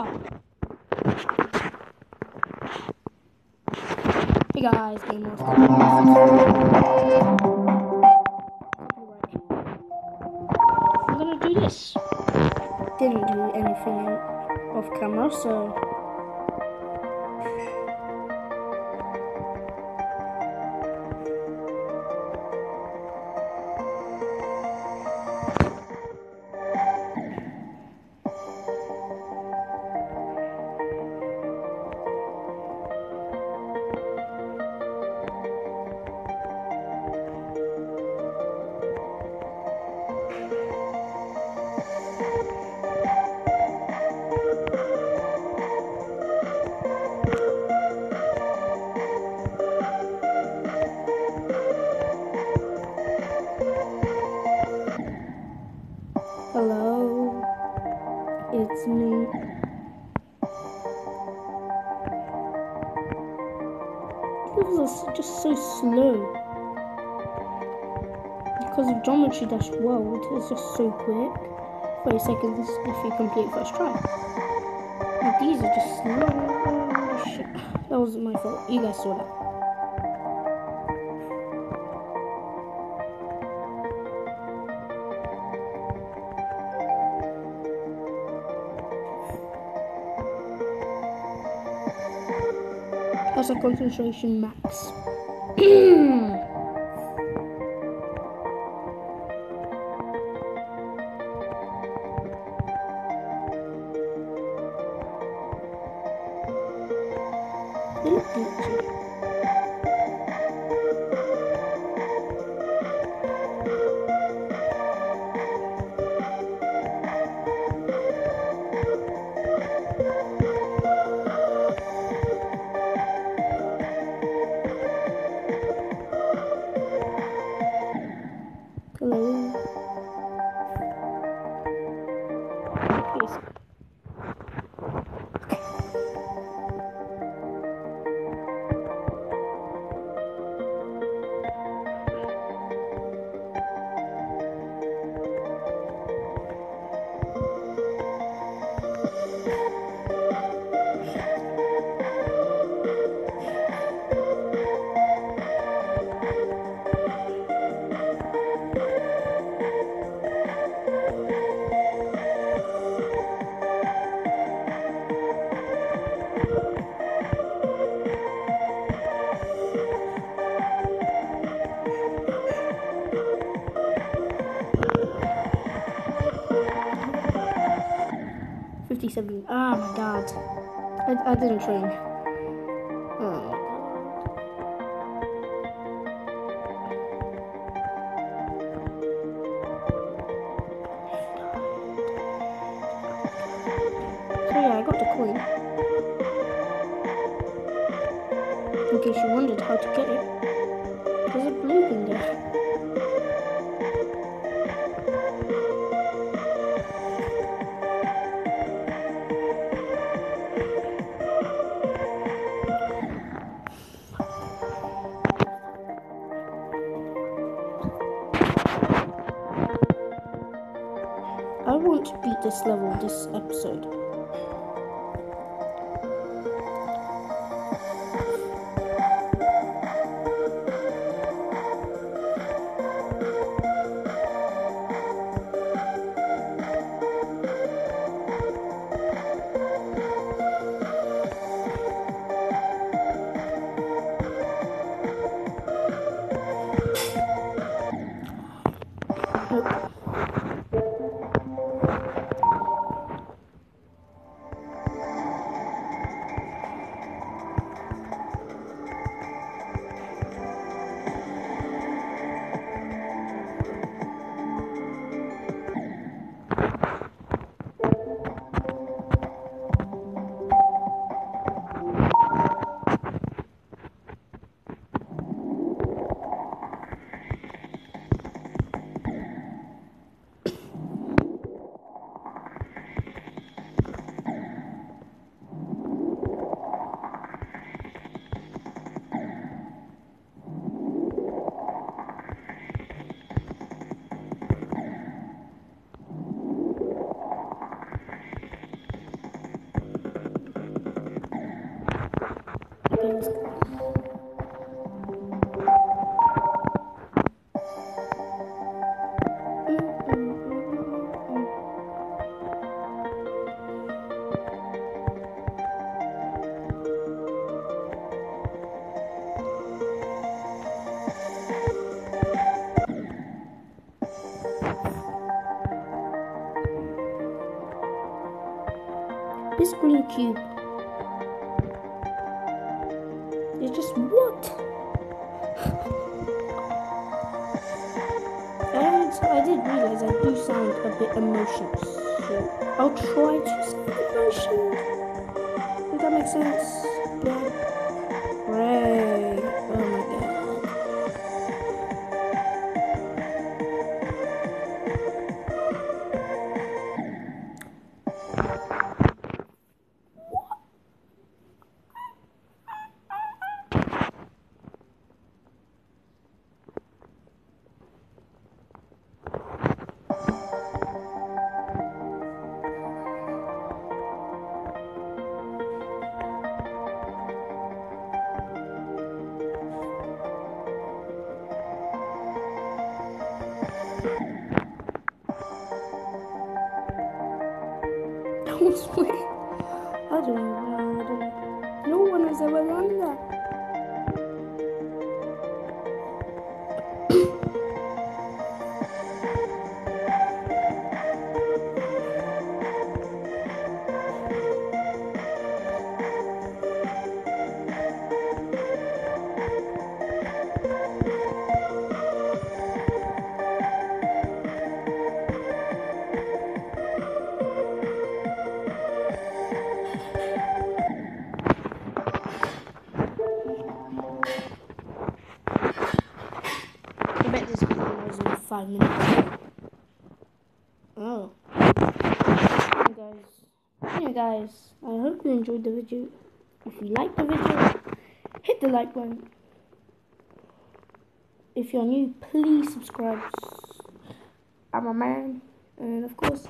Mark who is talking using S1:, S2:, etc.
S1: Oh. Hey guys, Game. I'm gonna do this. Didn't do anything off camera, so. This is just so slow. Because of Geometry Dash World, it's just so quick. 30 seconds if you complete first try. And these are just slow. Shit. That wasn't my fault. You guys saw that. That's a concentration max. Little glitchy. 57. Ah, oh, my God. I, I didn't train. Oh. So yeah, I got the coin. In case you wondered how to get it. There's a blue thing there. I want to beat this level this episode. This green cube and I did realize I do sound a bit emotional, so I'll try to sound emotional. Does that make sense? I don't know. I don't know. No one has ever done that. Five minutes. Oh. Hey guys. Hey guys. I hope you enjoyed the video. If you liked the video, hit the like button. If you're new, please subscribe. I'm a man. And of course.